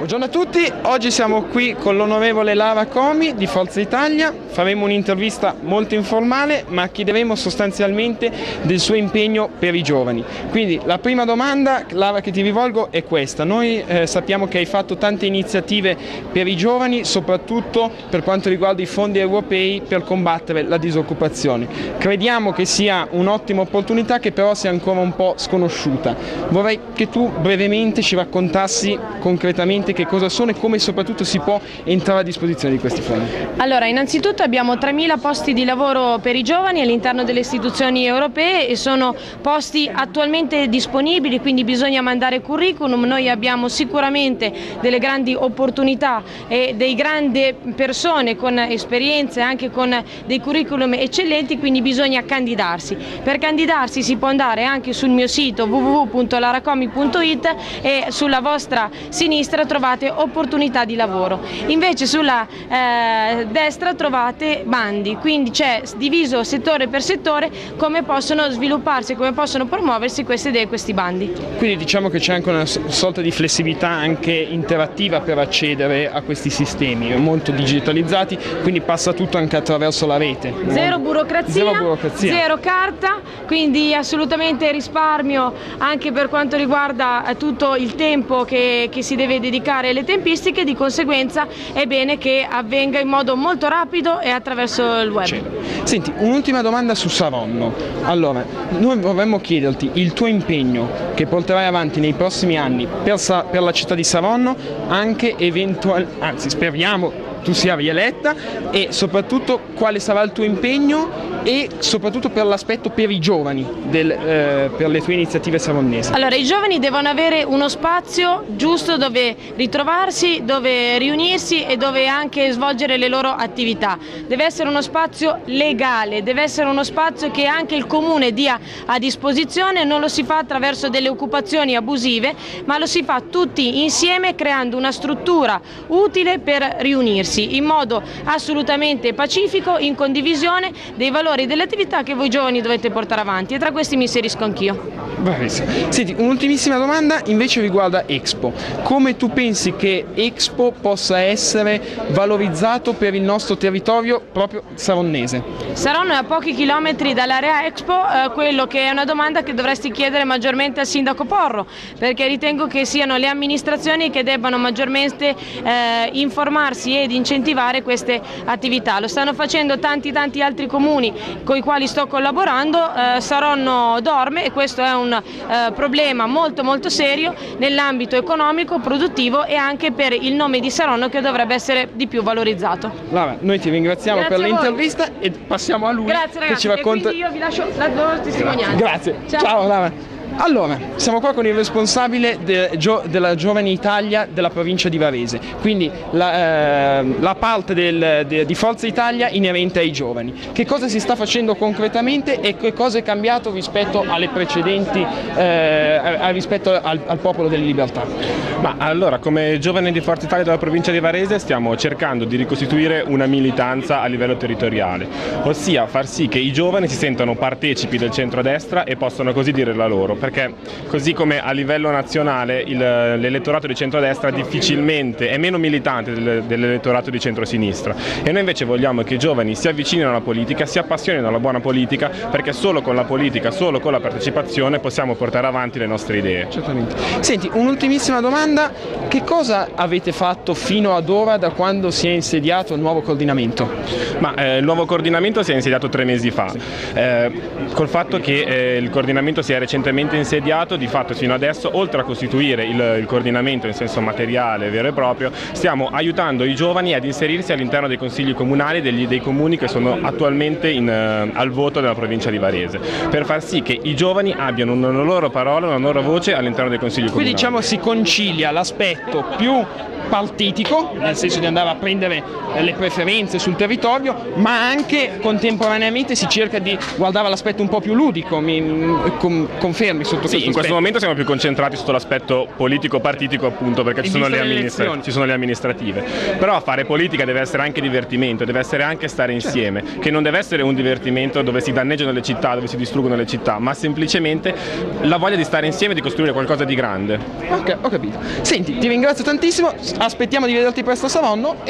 Buongiorno a tutti, oggi siamo qui con l'onorevole Lara Comi di Forza Italia, faremo un'intervista molto informale ma chiederemo sostanzialmente del suo impegno per i giovani. Quindi la prima domanda, Lara, che ti rivolgo è questa, noi eh, sappiamo che hai fatto tante iniziative per i giovani, soprattutto per quanto riguarda i fondi europei per combattere la disoccupazione. Crediamo che sia un'ottima opportunità che però sia ancora un po' sconosciuta. Vorrei che tu brevemente ci raccontassi concretamente esattamente che cosa sono e come soprattutto si può entrare a disposizione di questi fondi? Allora, innanzitutto abbiamo 3.000 posti di lavoro per i giovani all'interno delle istituzioni europee e sono posti attualmente disponibili, quindi bisogna mandare curriculum. Noi abbiamo sicuramente delle grandi opportunità e dei grandi persone con esperienze, anche con dei curriculum eccellenti, quindi bisogna candidarsi. Per candidarsi si può andare anche sul mio sito www.laracomi.it e sulla vostra sinistra trovate trovate opportunità di lavoro. Invece sulla eh, destra trovate bandi, quindi c'è diviso settore per settore come possono svilupparsi, come possono promuoversi queste idee, questi bandi. Quindi diciamo che c'è anche una sorta di flessibilità anche interattiva per accedere a questi sistemi, molto digitalizzati, quindi passa tutto anche attraverso la rete. Zero burocrazia, zero, burocrazia. zero carta, quindi assolutamente risparmio anche per quanto riguarda tutto il tempo che, che si deve dedicare modificare le tempistiche, di conseguenza è bene che avvenga in modo molto rapido e attraverso il web. Senti, un'ultima domanda su Saronno. Allora, noi vorremmo chiederti il tuo impegno che porterai avanti nei prossimi anni per, per la città di Saronno, anche eventualmente, anzi speriamo tu sia rieletta e soprattutto quale sarà il tuo impegno e soprattutto per l'aspetto per i giovani, del, eh, per le tue iniziative savonnesi. Allora, i giovani devono avere uno spazio giusto dove ritrovarsi, dove riunirsi e dove anche svolgere le loro attività. Deve essere uno spazio legale, deve essere uno spazio che anche il comune dia a disposizione, non lo si fa attraverso delle occupazioni abusive, ma lo si fa tutti insieme creando una struttura utile per riunirsi unirsi in modo assolutamente pacifico, in condivisione dei valori e delle attività che voi giovani dovete portare avanti e tra questi mi inserisco anch'io. Senti, un'ultimissima domanda invece riguarda Expo. Come tu pensi che Expo possa essere valorizzato per il nostro territorio proprio saronnese? Saronno è a pochi chilometri dall'area Expo, eh, quello che è una domanda che dovresti chiedere maggiormente al sindaco Porro, perché ritengo che siano le amministrazioni che debbano maggiormente eh, informarsi ed incentivare queste attività. Lo stanno facendo tanti tanti altri comuni con i quali sto collaborando, eh, Saronno dorme e questo è un eh, problema molto molto serio nell'ambito economico, produttivo e anche per il nome di Saronno che dovrebbe essere di più valorizzato. Laura, noi ti ringraziamo Grazie per l'intervista e passiamo a lui Grazie, ragazzi, che ci racconta... E io vi lascio la loro testimonianza. Grazie. Ciao, Ciao. Allora, siamo qua con il responsabile de, gio, della Giovane Italia della provincia di Varese, quindi la, eh, la parte del, de, di Forza Italia inerente ai giovani. Che cosa si sta facendo concretamente e che cosa è cambiato rispetto alle precedenti, eh, rispetto al, al, popolo delle libertà? Ma allora, come giovani di Forza Italia della provincia di Varese stiamo cercando di ricostituire una militanza a livello territoriale, ossia far sì che i giovani si sentano partecipi del centrodestra e possano così dire la loro perché così come a livello nazionale l'elettorato di centrodestra difficilmente è meno militante dell'elettorato di centrosinistra e noi invece vogliamo che i giovani si avvicinino alla politica, si appassionino alla buona politica perché solo con la politica, solo con la partecipazione possiamo portare avanti le nostre idee. Certamente. Senti, un'ultimissima domanda, che cosa avete fatto fino ad ora da quando si è insediato il nuovo coordinamento? Ma, eh, il nuovo coordinamento si è insediato tre mesi fa, eh, col fatto che eh, il coordinamento si è recentemente ufficialmente insediato, di fatto fino adesso, oltre a costituire il, il coordinamento in senso materiale vero e proprio, stiamo aiutando i giovani ad inserirsi all'interno dei consigli comunali degli, dei comuni che sono attualmente in, uh, al voto della provincia di Varese, per far sì che i giovani abbiano una loro parola, una loro voce all'interno dei consigli comunali. Quindi diciamo si concilia l'aspetto più partitico, nel senso di andare a prendere le preferenze sul territorio, ma anche contemporaneamente si cerca di guardare l'aspetto un po' più ludico, mi, com, confermi? sotto sì, questo in questo aspetto. momento siamo più concentrati sotto l'aspetto politico-partitico appunto perché ci sono, amministra- ci sono le amministrative. Però fare politica deve essere anche divertimento, deve essere anche stare Certo. insieme, che non deve essere un divertimento dove si danneggiano le città, dove si distruggono le città, ma semplicemente la voglia di stare insieme e di costruire qualcosa di grande. Ok, ho capito. Senti, ti ringrazio tantissimo, aspettiamo di vederti presto a Savonno e